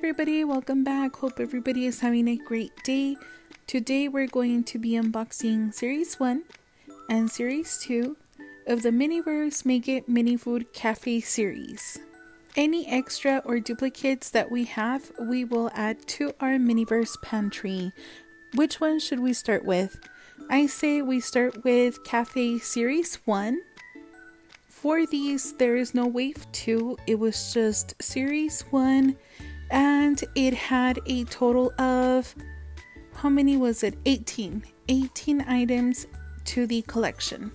everybody, welcome back. Hope everybody is having a great day. Today we're going to be unboxing Series 1 and Series 2 of the Miniverse Make It Mini Food Cafe series. Any extra or duplicates that we have, we will add to our Miniverse pantry. Which one should we start with? I say we start with Cafe Series 1. For these, there is no Wave 2, it was just Series 1 and it had a total of how many was it? 18 18 items to the collection.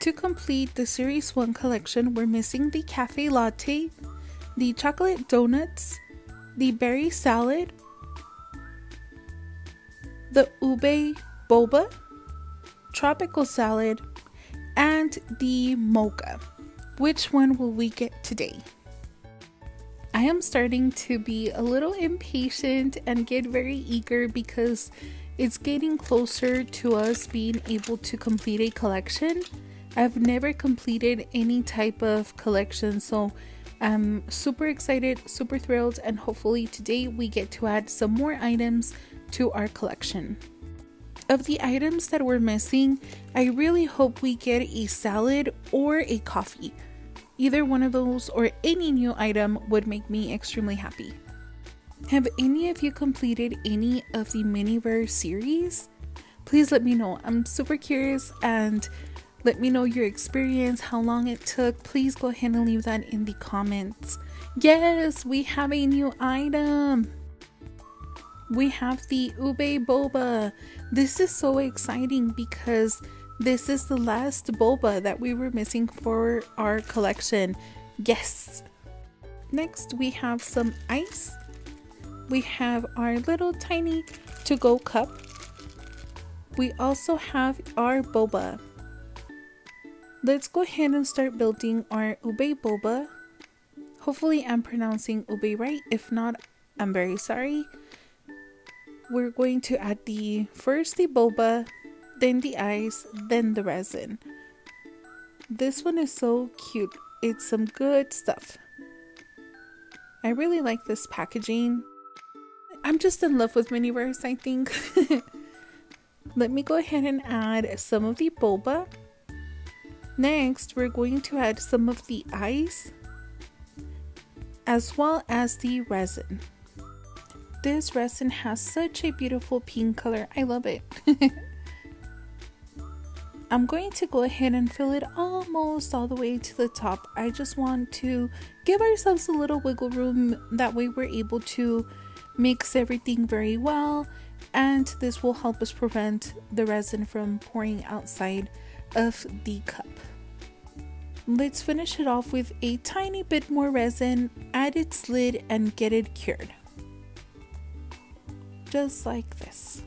To complete the series 1 collection we're missing the cafe latte the chocolate donuts the berry salad the ube boba tropical salad and the mocha. Which one will we get today I am starting to be a little impatient and get very eager because it's getting closer to us being able to complete a collection. I've never completed any type of collection, so I'm super excited, super thrilled, and hopefully today we get to add some more items to our collection. Of the items that we're missing, I really hope we get a salad or a coffee. Either one of those or any new item would make me extremely happy. Have any of you completed any of the Miniverse series? Please let me know. I'm super curious and let me know your experience, how long it took. Please go ahead and leave that in the comments. Yes, we have a new item. We have the Ube Boba. This is so exciting because this is the last boba that we were missing for our collection. Yes! Next, we have some ice. We have our little tiny to go cup. We also have our boba. Let's go ahead and start building our ube boba. Hopefully, I'm pronouncing ube right. If not, I'm very sorry. We're going to add the first the boba, then the ice, then the resin. This one is so cute. It's some good stuff. I really like this packaging. I'm just in love with Miniverse, I think. Let me go ahead and add some of the boba. Next, we're going to add some of the ice as well as the resin. This resin has such a beautiful pink color. I love it. I'm going to go ahead and fill it almost all the way to the top. I just want to give ourselves a little wiggle room that way we're able to mix everything very well and this will help us prevent the resin from pouring outside of the cup. Let's finish it off with a tiny bit more resin, add its lid and get it cured. Just like this.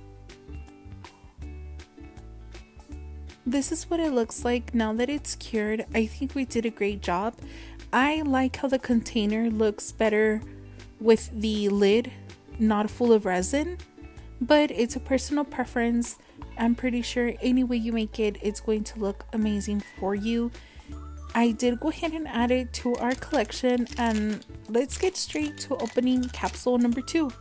This is what it looks like now that it's cured. I think we did a great job. I like how the container looks better with the lid not full of resin, but it's a personal preference. I'm pretty sure any way you make it, it's going to look amazing for you. I did go ahead and add it to our collection, and let's get straight to opening capsule number two.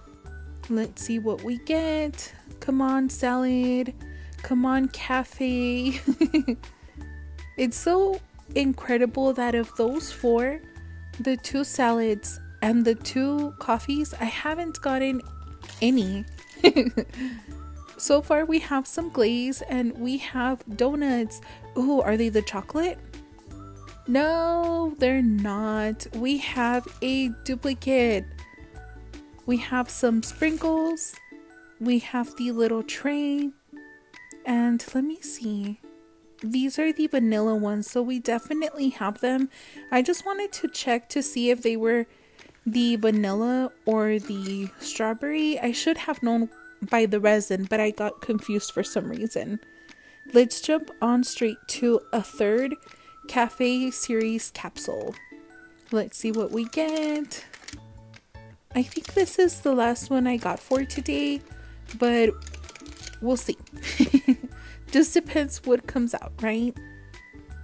Let's see what we get. Come on, salad. Come on, cafe. it's so incredible that of those four, the two salads and the two coffees, I haven't gotten any. so far, we have some glaze and we have donuts. Ooh, are they the chocolate? No, they're not. We have a duplicate. We have some sprinkles. We have the little tray. And let me see. These are the vanilla ones, so we definitely have them. I just wanted to check to see if they were the vanilla or the strawberry. I should have known by the resin, but I got confused for some reason. Let's jump on straight to a third cafe series capsule. Let's see what we get. I think this is the last one I got for today, but we'll see. Just depends what comes out, right?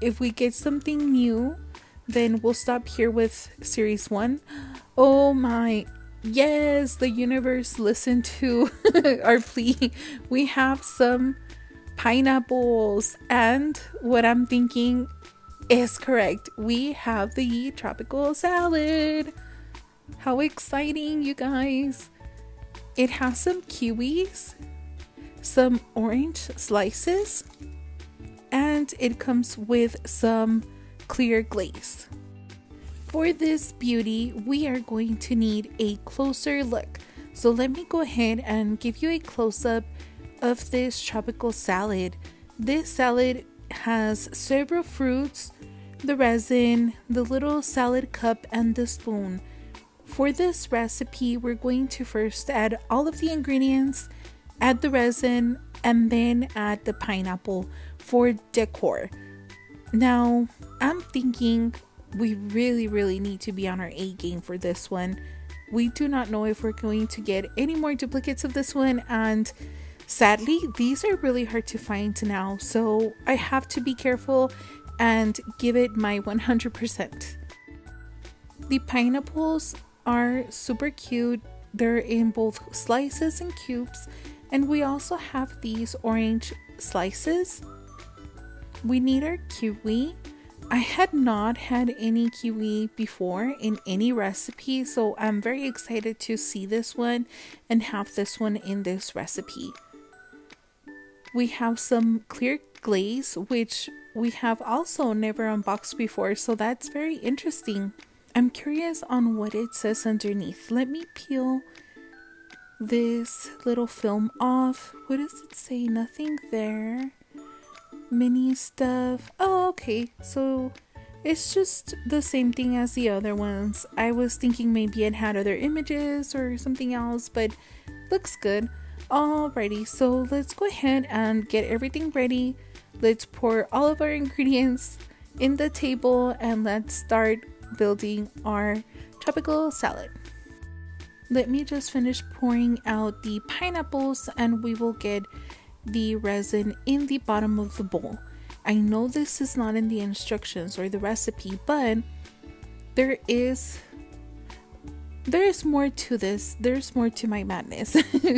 If we get something new, then we'll stop here with series one. Oh my, Yes, the universe listened to our plea. We have some pineapples, and what I'm thinking is correct. We have the tropical salad. How exciting, you guys! It has some kiwis, some orange slices, and it comes with some clear glaze. For this beauty, we are going to need a closer look. So let me go ahead and give you a close up of this tropical salad. This salad has several fruits, the resin, the little salad cup, and the spoon. For this recipe, we're going to first add all of the ingredients, add the resin, and then add the pineapple for decor. Now, I'm thinking we really, really need to be on our A game for this one. We do not know if we're going to get any more duplicates of this one, and sadly, these are really hard to find now, so I have to be careful and give it my 100%. The pineapples are super cute, they're in both slices and cubes, and we also have these orange slices. We need our kiwi I had not had any kiwi before in any recipe, so I'm very excited to see this one and have this one in this recipe. We have some clear glaze, which we have also never unboxed before, so that's very interesting. I'm curious on what it says underneath. Let me peel this little film off. What does it say? Nothing there mini stuff. Oh, okay. So it's just the same thing as the other ones. I was thinking maybe it had other images or something else, but looks good. Alrighty, so let's go ahead and get everything ready. Let's pour all of our ingredients in the table and let's start building our tropical salad. Let me just finish pouring out the pineapples and we will get the resin in the bottom of the bowl. I know this is not in the instructions or the recipe, but there is there is more to this. There's more to my madness.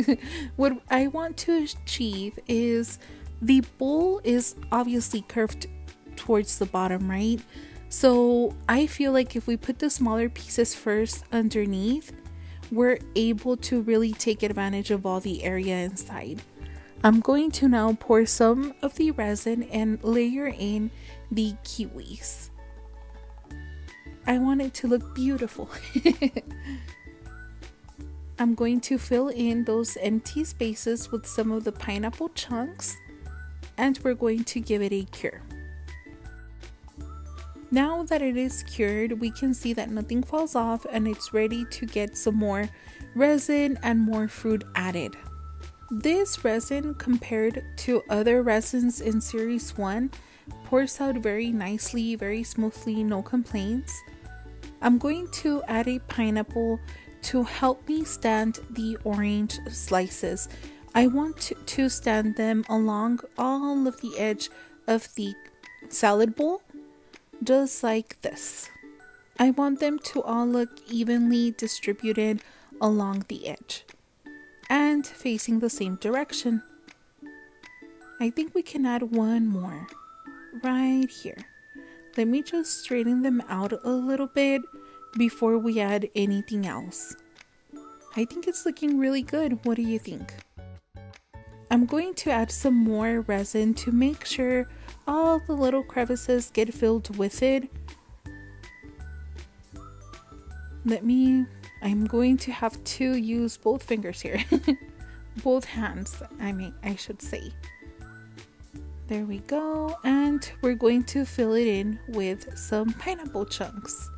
what I want to achieve is the bowl is obviously curved towards the bottom, right? So I feel like if we put the smaller pieces first underneath, we're able to really take advantage of all the area inside. I'm going to now pour some of the resin and layer in the kiwis. I want it to look beautiful. I'm going to fill in those empty spaces with some of the pineapple chunks and we're going to give it a cure. Now that it is cured, we can see that nothing falls off and it's ready to get some more resin and more fruit added. This resin, compared to other resins in Series 1, pours out very nicely, very smoothly, no complaints. I'm going to add a pineapple to help me stand the orange slices. I want to stand them along all of the edge of the salad bowl, just like this. I want them to all look evenly distributed along the edge and facing the same direction. I think we can add one more right here. Let me just straighten them out a little bit before we add anything else. I think it's looking really good. What do you think? I'm going to add some more resin to make sure all the little crevices get filled with it. Let me I'm going to have to use both fingers here. both hands, I mean, I should say. There we go. And we're going to fill it in with some pineapple chunks.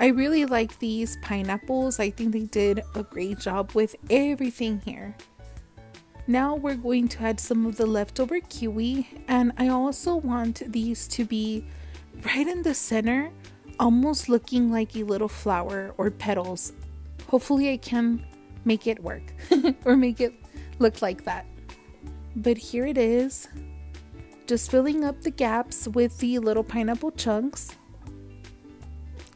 I really like these pineapples. I think they did a great job with everything here. Now we're going to add some of the leftover kiwi and I also want these to be right in the center almost looking like a little flower or petals. Hopefully, I can make it work or make it look like that. But here it is, just filling up the gaps with the little pineapple chunks.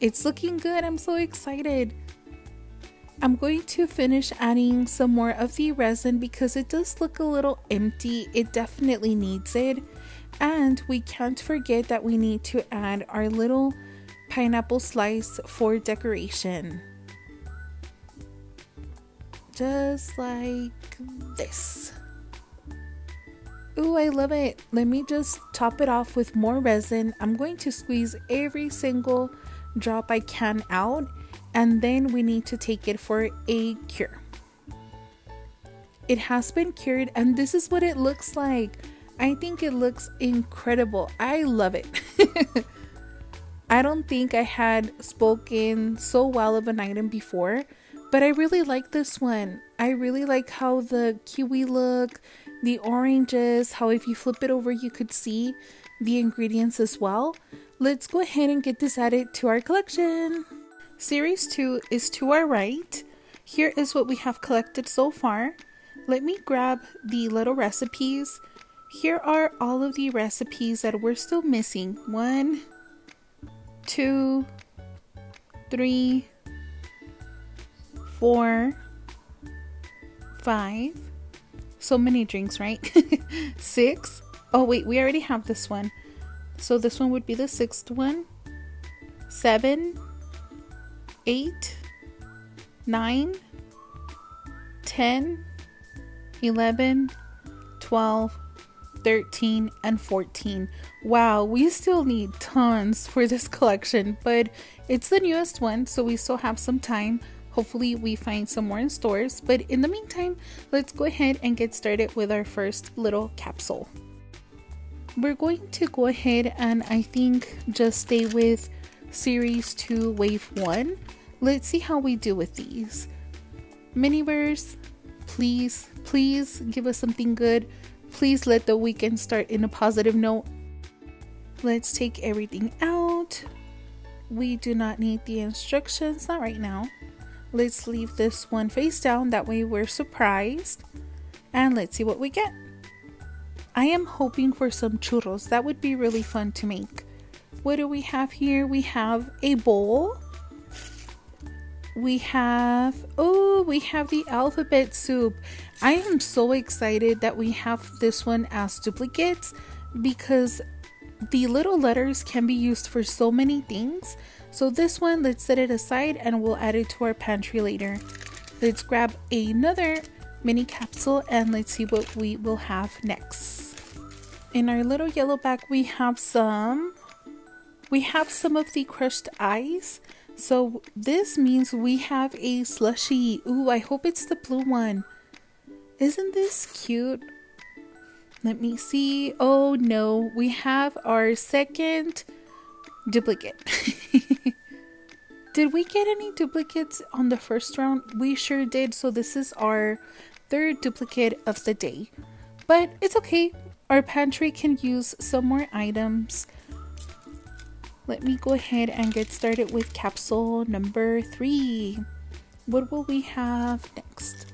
It's looking good. I'm so excited. I'm going to finish adding some more of the resin because it does look a little empty. It definitely needs it. And we can't forget that we need to add our little pineapple slice for decoration. Just like this. Ooh, I love it. Let me just top it off with more resin. I'm going to squeeze every single drop I can out and then we need to take it for a cure. It has been cured and this is what it looks like. I think it looks incredible. I love it. I don't think I had spoken so well of an item before, but I really like this one. I really like how the kiwi look, the oranges, how if you flip it over you could see the ingredients as well. Let's go ahead and get this added to our collection. Series 2 is to our right. Here is what we have collected so far. Let me grab the little recipes. Here are all of the recipes that we're still missing. One, two, three, four, five. So many drinks, right? Six. Oh, wait, we already have this one. So this one would be the sixth one. Seven, 8, 9, 10, 11, 12, 13, and 14. Wow, we still need tons for this collection, but it's the newest one, so we still have some time. Hopefully, we find some more in stores, but in the meantime, let's go ahead and get started with our first little capsule. We're going to go ahead and I think just stay with Series 2 Wave 1. Let's see how we do with these. Miniverse, please, please give us something good. Please let the weekend start in a positive note. Let's take everything out. We do not need the instructions, not right now. Let's leave this one face down, that way we're surprised. And let's see what we get. I am hoping for some churros, that would be really fun to make. What do we have here? We have a bowl. We have, oh, we have the alphabet soup. I am so excited that we have this one as duplicates because the little letters can be used for so many things. So this one, let's set it aside and we'll add it to our pantry later. Let's grab another mini capsule and let's see what we will have next. In our little yellow bag, we have some we have some of the crushed ice. So this means we have a slushy. Ooh, I hope it's the blue one. Isn't this cute? Let me see. Oh no, we have our second duplicate. did we get any duplicates on the first round? We sure did. So this is our third duplicate of the day. But it's okay. Our pantry can use some more items let me go ahead and get started with capsule number three. What will we have next?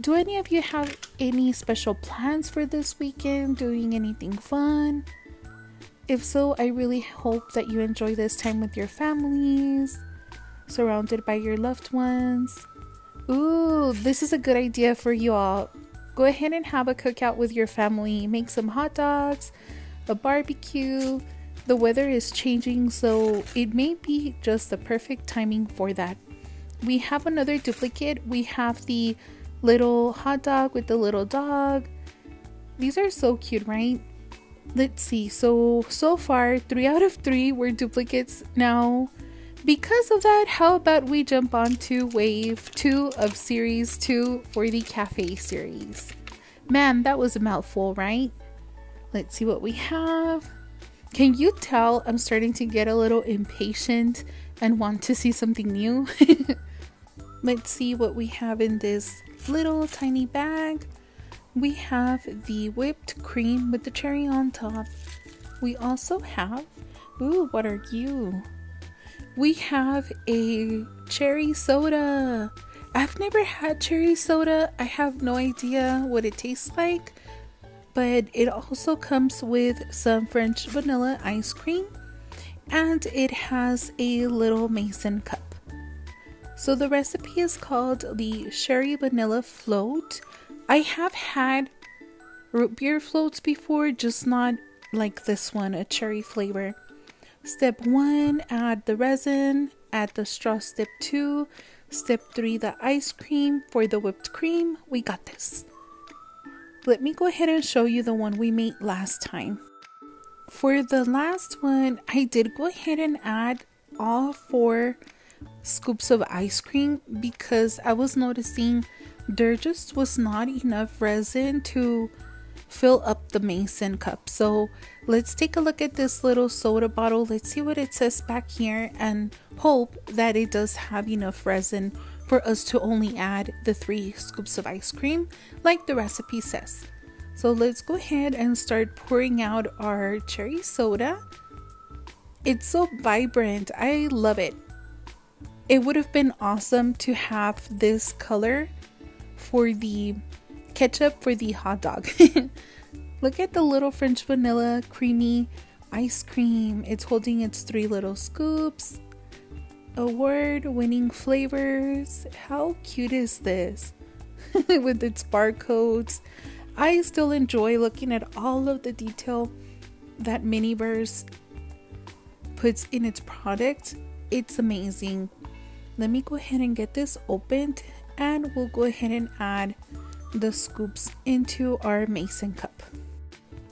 Do any of you have any special plans for this weekend? Doing anything fun? If so, I really hope that you enjoy this time with your families, surrounded by your loved ones. Ooh, this is a good idea for you all. Go ahead and have a cookout with your family. Make some hot dogs, a barbecue, the weather is changing, so it may be just the perfect timing for that. We have another duplicate. We have the little hot dog with the little dog. These are so cute, right? Let's see. So, so far, three out of three were duplicates. Now, because of that, how about we jump on to wave two of series two for the cafe series? Man, that was a mouthful, right? Let's see what we have. Can you tell I'm starting to get a little impatient and want to see something new? Let's see what we have in this little tiny bag. We have the whipped cream with the cherry on top. We also have, ooh, what are you? We have a cherry soda. I've never had cherry soda. I have no idea what it tastes like but it also comes with some French vanilla ice cream and it has a little mason cup. So the recipe is called the Cherry Vanilla Float. I have had root beer floats before, just not like this one, a cherry flavor. Step one, add the resin, add the straw. Step two, step three, the ice cream. For the whipped cream, we got this. Let me go ahead and show you the one we made last time. For the last one, I did go ahead and add all four scoops of ice cream because I was noticing there just was not enough resin to fill up the mason cup. So let's take a look at this little soda bottle. Let's see what it says back here and hope that it does have enough resin for us to only add the three scoops of ice cream like the recipe says. So let's go ahead and start pouring out our cherry soda. It's so vibrant. I love it. It would have been awesome to have this color for the ketchup for the hot dog. Look at the little French vanilla creamy ice cream. It's holding its three little scoops award winning flavors. How cute is this? With its barcodes. I still enjoy looking at all of the detail that Miniverse puts in its product. It's amazing. Let me go ahead and get this opened and we'll go ahead and add the scoops into our mason cup.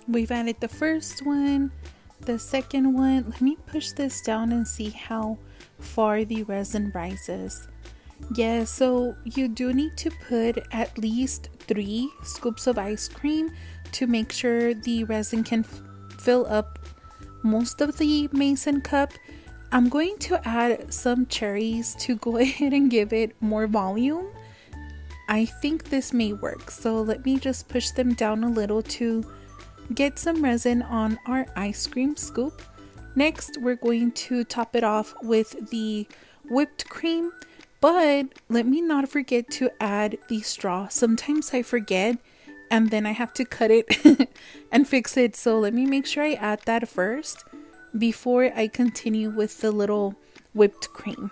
We've added the first one, the second one. Let me push this down and see how far the resin rises. Yeah, so you do need to put at least three scoops of ice cream to make sure the resin can f- fill up most of the mason cup. I'm going to add some cherries to go ahead and give it more volume. I think this may work, so let me just push them down a little to get some resin on our ice cream scoop. Next, we're going to top it off with the whipped cream, but let me not forget to add the straw. Sometimes I forget and then I have to cut it and fix it. So let me make sure I add that first before I continue with the little whipped cream.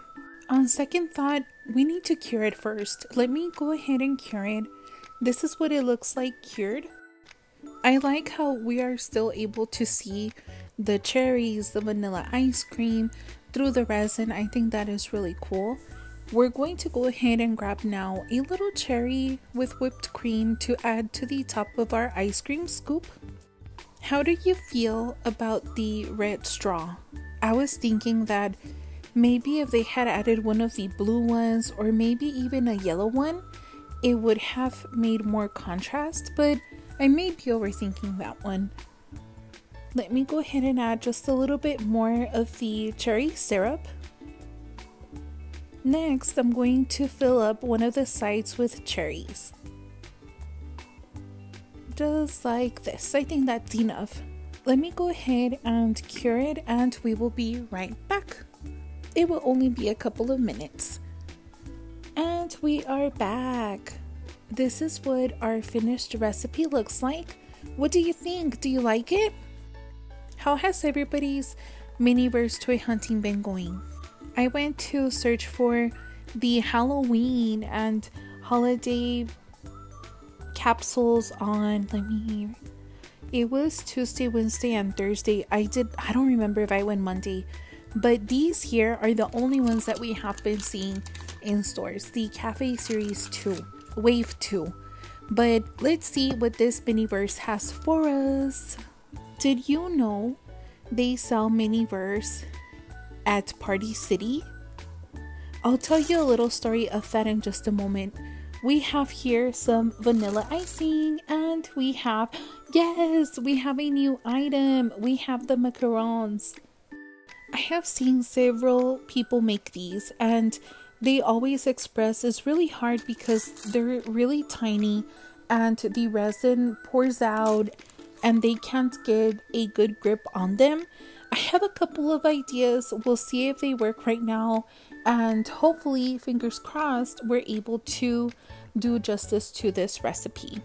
On second thought, we need to cure it first. Let me go ahead and cure it. This is what it looks like cured. I like how we are still able to see the cherries, the vanilla ice cream through the resin. I think that is really cool. We're going to go ahead and grab now a little cherry with whipped cream to add to the top of our ice cream scoop. How do you feel about the red straw? I was thinking that maybe if they had added one of the blue ones or maybe even a yellow one, it would have made more contrast, but I may be overthinking that one. Let me go ahead and add just a little bit more of the cherry syrup. Next, I'm going to fill up one of the sides with cherries. Just like this. I think that's enough. Let me go ahead and cure it and we will be right back. It will only be a couple of minutes. And we are back. This is what our finished recipe looks like. What do you think? Do you like it? How has everybody's Miniverse toy hunting been going? I went to search for the Halloween and holiday capsules on let me it was Tuesday, Wednesday, and Thursday. I did I don't remember if I went Monday, but these here are the only ones that we have been seeing in stores. The Cafe Series 2, Wave 2. But let's see what this miniverse has for us. Did you know they sell Miniverse at Party City? I'll tell you a little story of that in just a moment. We have here some vanilla icing, and we have, yes, we have a new item. We have the macarons. I have seen several people make these, and they always express it's really hard because they're really tiny and the resin pours out and they can't get a good grip on them. I have a couple of ideas. We'll see if they work right now. And hopefully, fingers crossed, we're able to do justice to this recipe.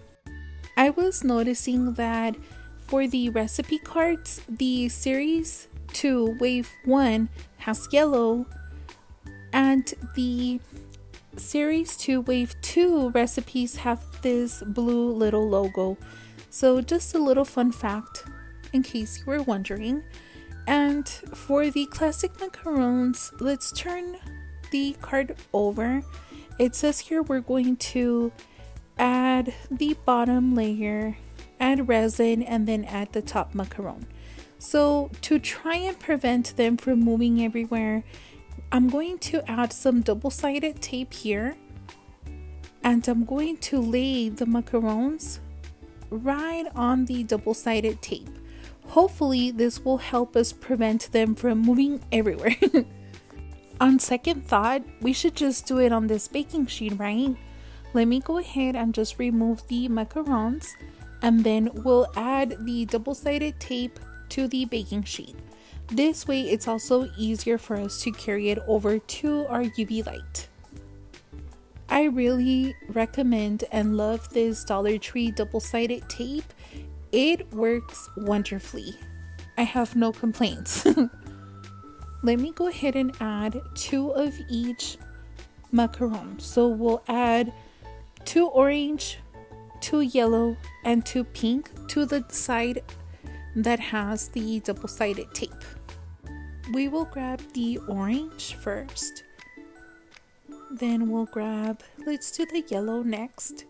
I was noticing that for the recipe cards, the series 2 wave 1 has yellow, And the Series 2 Wave 2 recipes have this blue little logo. So, just a little fun fact in case you were wondering. And for the classic macarons, let's turn the card over. It says here we're going to add the bottom layer, add resin, and then add the top macaron. So, to try and prevent them from moving everywhere, I'm going to add some double sided tape here and I'm going to lay the macarons right on the double sided tape. Hopefully, this will help us prevent them from moving everywhere. on second thought, we should just do it on this baking sheet, right? Let me go ahead and just remove the macarons and then we'll add the double sided tape to the baking sheet. This way, it's also easier for us to carry it over to our UV light. I really recommend and love this Dollar Tree double sided tape. It works wonderfully. I have no complaints. Let me go ahead and add two of each macaron. So we'll add two orange, two yellow, and two pink to the side that has the double sided tape we will grab the orange first. Then we'll grab, let's do the yellow next.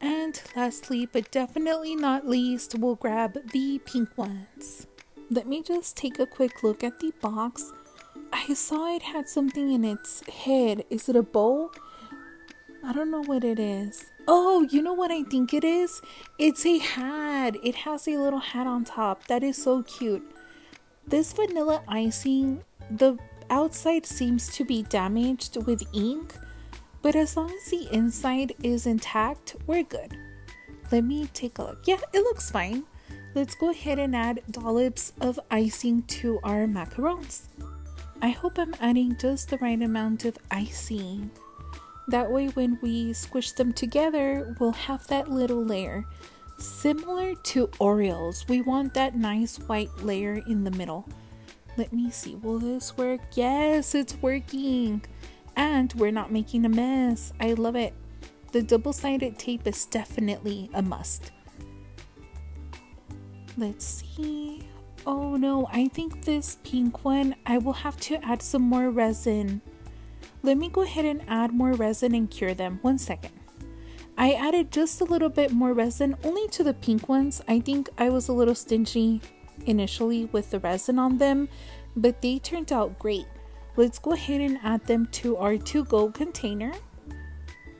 And lastly, but definitely not least, we'll grab the pink ones. Let me just take a quick look at the box. I saw it had something in its head. Is it a bow? I don't know what it is. Oh, you know what I think it is? It's a hat. It has a little hat on top. That is so cute. This vanilla icing, the outside seems to be damaged with ink, but as long as the inside is intact, we're good. Let me take a look. Yeah, it looks fine. Let's go ahead and add dollops of icing to our macarons. I hope I'm adding just the right amount of icing. That way, when we squish them together, we'll have that little layer. Similar to Oreos, we want that nice white layer in the middle. Let me see, will this work? Yes, it's working. And we're not making a mess. I love it. The double-sided tape is definitely a must. Let's see. Oh no, I think this pink one, I will have to add some more resin. Let me go ahead and add more resin and cure them. One second. I added just a little bit more resin only to the pink ones. I think I was a little stingy initially with the resin on them, but they turned out great. Let's go ahead and add them to our to go container.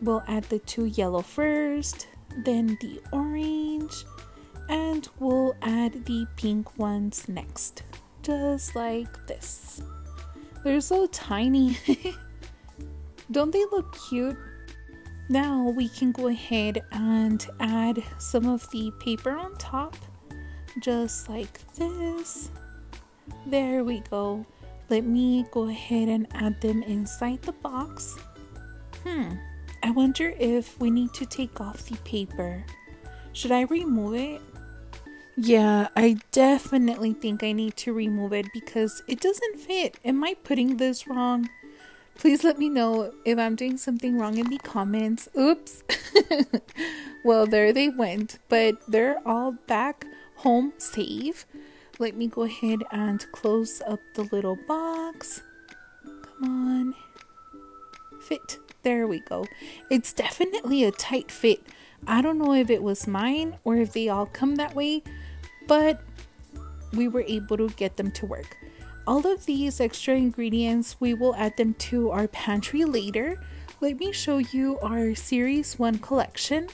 We'll add the two yellow first, then the orange, and we'll add the pink ones next, just like this. They're so tiny. Don't they look cute? Now we can go ahead and add some of the paper on top, just like this. There we go. Let me go ahead and add them inside the box. Hmm, I wonder if we need to take off the paper. Should I remove it? Yeah, I definitely think I need to remove it because it doesn't fit. Am I putting this wrong? Please let me know if I'm doing something wrong in the comments. Oops. well, there they went, but they're all back home save. Let me go ahead and close up the little box. Come on. Fit. There we go. It's definitely a tight fit. I don't know if it was mine or if they all come that way, but we were able to get them to work. All of these extra ingredients, we will add them to our pantry later. Let me show you our Series 1 collection.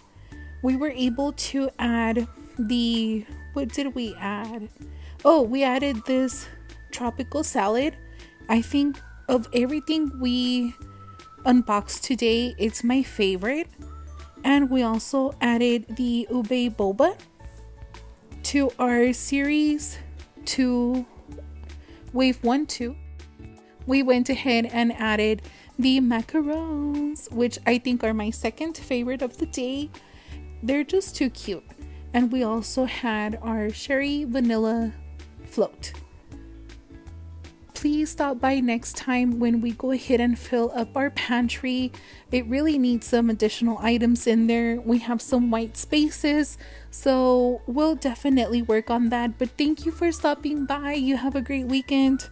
We were able to add the, what did we add? Oh, we added this tropical salad. I think of everything we unboxed today, it's my favorite. And we also added the ube boba to our series 2 wave one, two, we went ahead and added the macarons, which I think are my second favorite of the day. They're just too cute. And we also had our cherry vanilla float. please stop by next time when we go ahead and fill up our pantry. It really needs some additional items in there. We have some white spaces, so we'll definitely work on that. But thank you for stopping by. You have a great weekend.